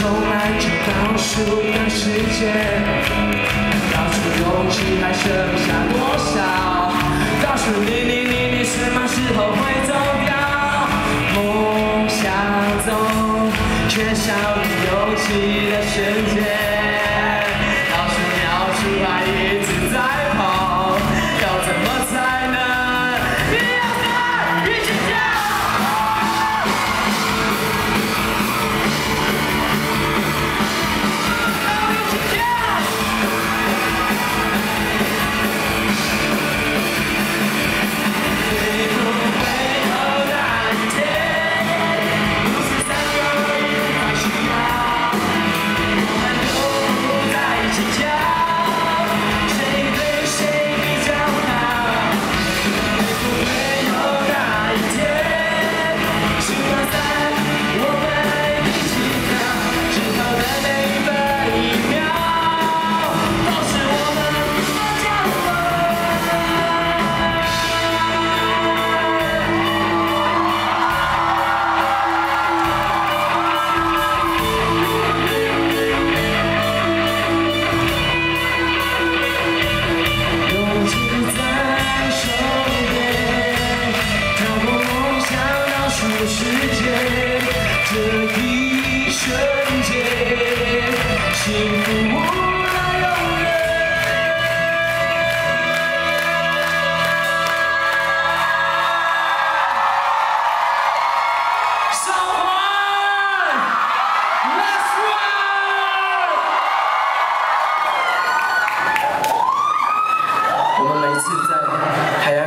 从来就倒数的时间，倒数勇气还剩下多少？倒数你你你你什么时候会走掉？梦想中缺少勇气的时间。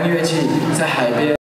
乐器在海边。